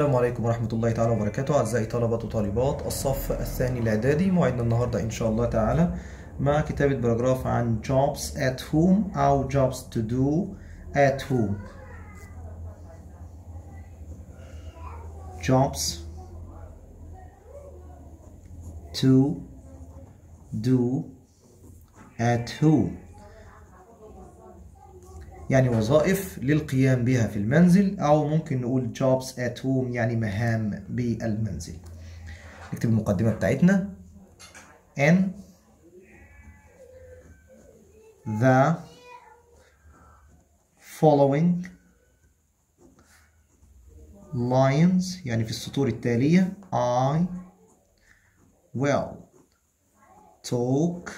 السلام عليكم ورحمة الله تعالى وبركاته. أعزائي طلبة وطالبات الصف الثاني الإعدادي موعدنا النهاردة إن شاء الله تعالى مع كتابة باراجراف عن jobs at home أو jobs to do at home. Jobs to do at home. يعني وظائف للقيام بها في المنزل أو ممكن نقول jobs at home يعني مهام بالمنزل. نكتب المقدمة بتاعتنا. In the following lines يعني في السطور التالية. I will talk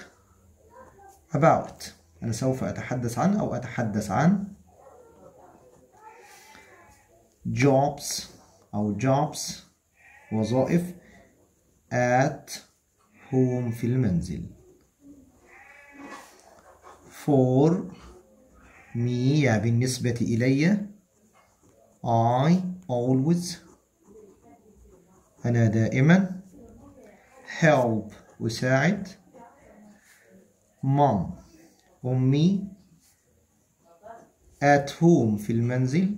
about. أنا سوف أتحدث عن أو أتحدث عن jobs أو jobs وظائف at home في المنزل. for me بالنسبة إلي I always أنا دائما help أساعد mom. أمي at home في المنزل.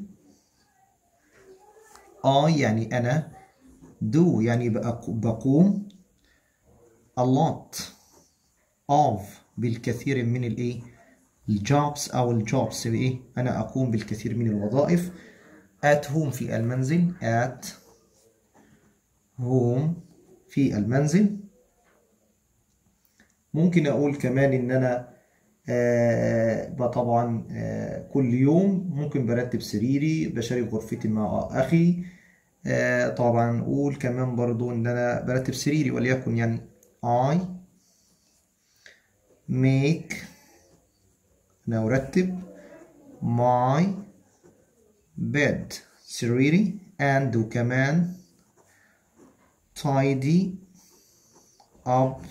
I يعني أنا do يعني بقوم a lot of بالكثير من الإيه الجوبس أو الجوبس بإيه أنا أقوم بالكثير من الوظائف at home في المنزل at home في المنزل. ممكن أقول كمان أنا آه طبعا آه كل يوم. ممكن برتب سريري بشارك غرفتي مع أخي. آه طبعا نقول كمان برضو إن أنا برتب سريري وليكن يعني I make أنا أرتب my bed سريري. and وكمان tidy up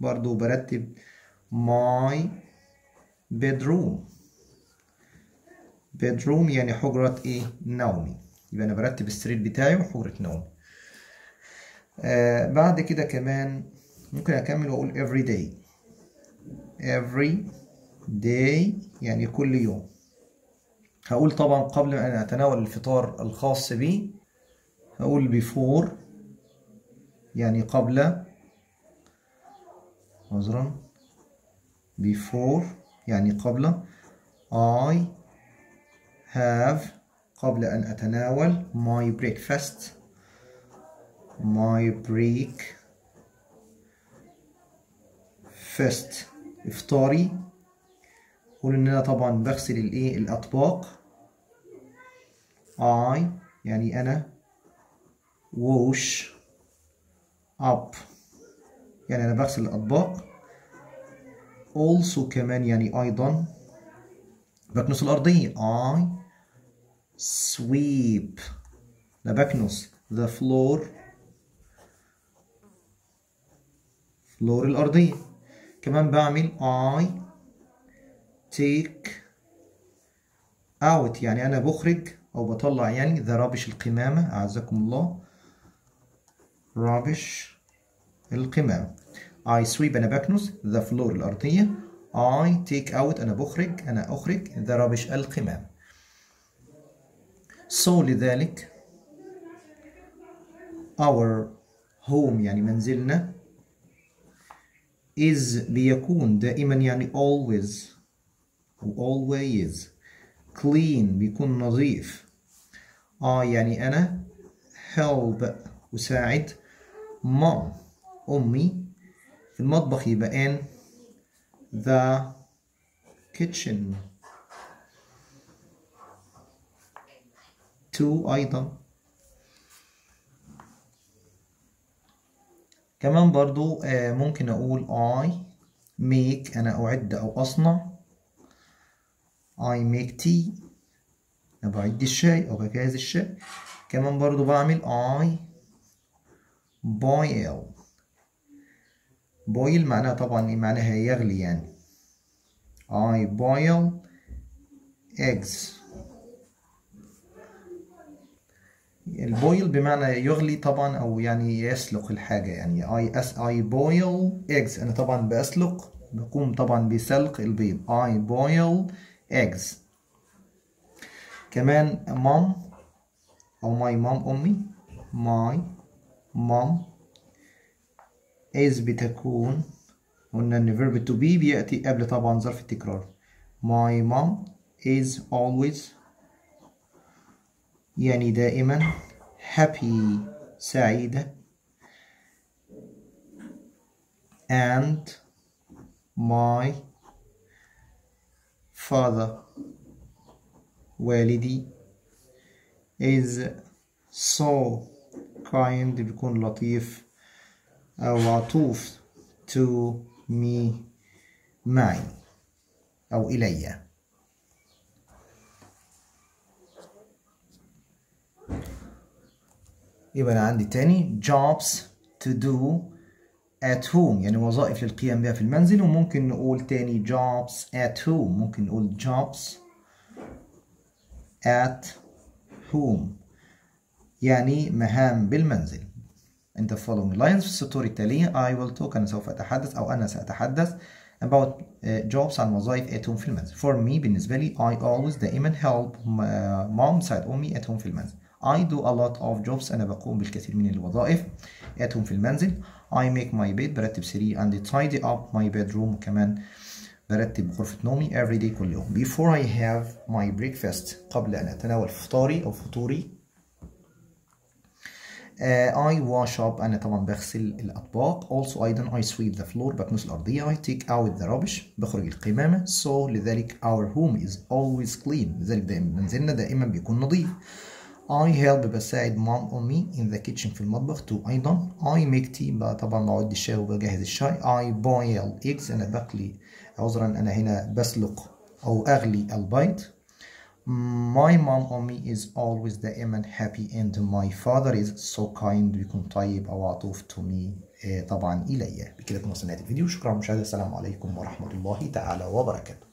برضو برتب my bedroom. Bedroom يعني حجرة إيه؟ نومي. يبقى أنا برتب السرير بتاعي وحجرة نومي. آه بعد كده كمان ممكن أكمل وأقول every day. Every day يعني كل يوم. هقول طبعا قبل ان أتناول الفطار الخاص بي هقول before يعني قبل. عذرا. Before يعني قبل I have قبل أن أتناول my breakfast my break first إفطاري. قول إن أنا طبعا بغسل الإيه؟ الأطباق. I يعني أنا wash up. يعني أنا بغسل الأطباق. Also كمان يعني أيضا بكنس الأرضية. I sweep أنا بكنس the floor floor الأرضية. كمان بعمل I take out يعني أنا بخرج أو بطلع يعني the rubbish القمامة. أعزكم الله rubbish القمامة. I sweep أنا بكنس the floor الأرضية. I take out أنا بخرج أنا أخرج the rubbish القمام. So لذلك our home يعني منزلنا is بيكون دائما يعني always و always clean بيكون نظيف. I يعني أنا help أساعد mom أمي في المطبخ يبقى in the kitchen. To أيضا. كمان برضو ممكن أقول I make أنا أعد أو أصنع. I make tea. أنا بعد الشاي أو بجهز الشاي. كمان برضو بعمل I boil. Boil معناها طبعا معناها يغلي يعني. I boil eggs. البويل بمعنى يغلي طبعا أو يعني يسلق الحاجة يعني. I as I boil eggs. أنا طبعا بسلق بقوم طبعا بسلق البيض. I boil eggs. كمان mom أو my mom أمي. My mom is بتكون قلنا إن verb to be بيأتي قبل طبعا ظرف التكرار. My mom is always يعني دائما happy سعيدة. And my father والدي is so kind بيكون لطيف. أو عطوف to me معي أو إلي. يبقى أنا عندي تاني jobs to do at home يعني وظائف للقيام بها في المنزل وممكن نقول تاني jobs at home ممكن نقول jobs at home يعني مهام بالمنزل. In the following lines. في السطور التالية I will talk أنا سوف أتحدث أو أنا سأتحدث about uh, jobs عن وظائف at home في المنزل for me بالنسبة لي I always دائما help uh, mom ساعد أمي at home في المنزل I do a lot of jobs. أنا بقوم بالكثير من الوظائف at home في المنزل I make my bed برتب سريري and tidy up my bedroom. وكمان برتب غرفة نومي every day كل يوم. Before I have my breakfast قبل أن أتناول فطاري أو فطوري I wash up أنا طبعا بغسل الأطباق. Also أيضا I sweep the floor بكنس الأرضية. I take out the rubbish بخرج القمامة. So لذلك our home is always clean. لذلك دائما منزلنا دائما بيكون نظيف. I help بساعد مام أمي in the kitchen في المطبخ to أيضا I make tea طبعا بعد الشاي وبجهز الشاي. I boil eggs أنا بقلي عذرا أنا هنا بسلق أو أغلي البيض. My mom أمي is always دائما happy and my father is so kind بيكون طيب أو عطوف to me طبعا إلي. بكده كنا وصلنا الفيديو. شكرا للمشاهدة السلام عليكم ورحمة الله تعالى وبركاته.